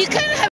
You could